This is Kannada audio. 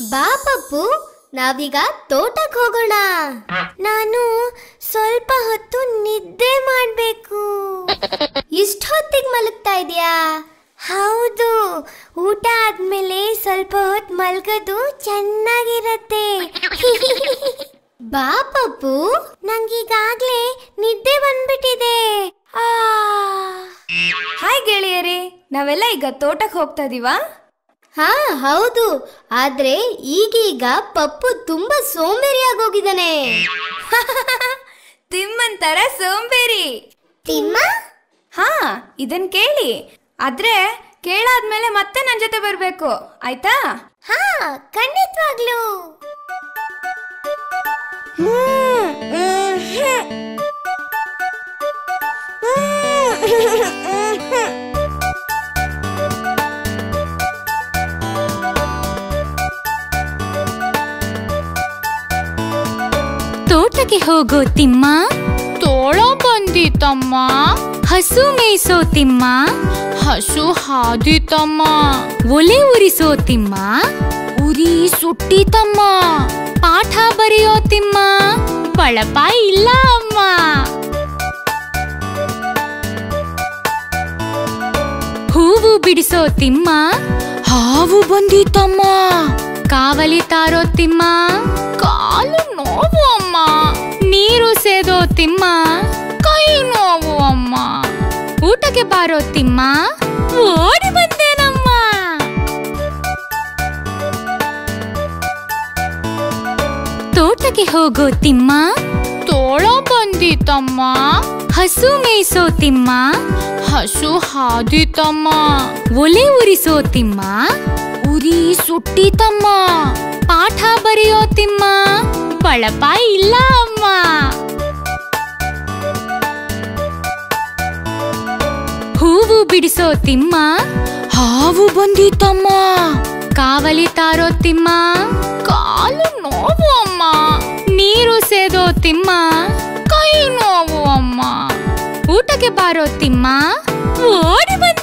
ಬಾ ಪಪ್ಪು, ನಾವೀಗ ತೋಟಕ್ಕೆ ಹೋಗೋಣ. ನಾನು ಸ್ವಲ್ಪ ಹೊತ್ತು ನಿದ್ದೆ ಮಾಡ್ಬೇಕು. ಇಷ್ಟ ಹೊತ್ತಿಗೆ ಮಲಗ್ತಾ ಇದೀಯಾ ಹೌದು, ಊಟ ಆದ್ಮೇಲೆ ಸ್ವಲ್ಪ ಹೊತ್ತು ಮಲ್ಗೋದು ಚೆನ್ನಾಗಿರತ್ತೆ. ಬಾ ಪಪ್ಪು, ನಂಗೀಗಾಗ್ಲೇ ನಿದ್ದೆ ಬಂದ್ಬಿಟ್ಟಿದೆ. ಹಾಯ್ ಗೆಳೆಯರೇ, ನಾವೆಲ್ಲ ಈಗ ತೋಟಕ್ಕೆ ಹೋಗ್ತಾ ಇದೀವಾ? ಹಾ ಹೌದು. ಆದ್ರೆ ಈಗೀಗ ಪಪ್ಪು ತುಂಬಾ ಸೋಂಬೇರಿಯಾಗೋಗಿದ್ದಾನೆ. ತಿಮ್ಮಂತರ ಸೋಂಬೇರಿ. ತಿಮ್ಮ? ಹಾ ಇದನ್ ಕೇಳಿ. ಆದ್ರೆ ಕೇಳಾದ್ಮೇಲೆ ಮತ್ತೆ ನನ್ ಜೊತೆ ಬರ್ಬೇಕು. ಆಯ್ತಾ? ಹಾ ಖಂಡಿತವಾಗ್ಲು. ತೋಟಕ್ಕೆ ಹೋಗೋ ತಿಮ್ಮ. ತೋಳ ಬಂದಿತಮ್ಮ ಹಸು ಮೇಯಿಸೋ ತಿಮ್ಮ. ಹಸು ಹಾದಿತಮ್ಮ ಒಲೆ ಉರಿಸೋ ತಿಮ್ಮ. ಉರಿ ಸುಟ್ಟಿತಮ್ಮ ಪಾಠ ಬರೆಯೋ ತಿಮ್ಮ. ಬಳಪ ಇಲ್ಲ ಅಮ್ಮ. ಹೂವು ಬಿಡಿಸೋ ತಿಮ್ಮ. ಹಾವು ಬಂದಿತಮ್ಮ ಕಾವಲಿ ತಾರೋ ತಿಮ್ಮ ಕಾಲು ನೋವು ಅಮ್ಮ. ನೀರು ಸೇದೋ ತಿಮ್ಮ ಕೈ ನೋವು ಅಮ್ಮ. ಊಟಕ್ಕೆ ಬಾರೋ ತಿಮ್ಮ ಓಡಿ ಬಂದೇನಮ್ಮ. ತೋಟಕ್ಕೆ ಹೋಗೋ ತಿಮ್ಮ ತೋಳ ಬಂದಿತಮ್ಮ ಹಸು ಮೇಯಿಸೋ ತಿಮ್ಮ ಹಸು ಹಾದಿತಮ್ಮ ಒಲೆ ಉರಿಸೋ ತಿಮ್ಮ ಉರಿ ಸುಟ್ಟಿತಮ್ಮ. ಪಾಠ ಬರೆಯೋ ತಿಮ್ಮ. ಬಳಪ ಇಲ್ಲ ಅಮ್ಮ. ಹೂವು ಬಿಡಿಸೋ ತಿಮ್ಮ. ಹಾವು ಬಂದಿತಮ್ಮ ಕಾವಲಿ ತಾರೋ ತಿಮ್ಮ. ಕಾಲು ನೋವು ಅಮ್ಮ. ನೀರು ಸೇದೋ ತಿಮ್ಮ. ಕೈ ನೋವು ಅಮ್ಮ. ಊಟಕ್ಕೆ ಬಾರೋ ತಿಮ್ಮ. ಓಡಿ ಬಂದ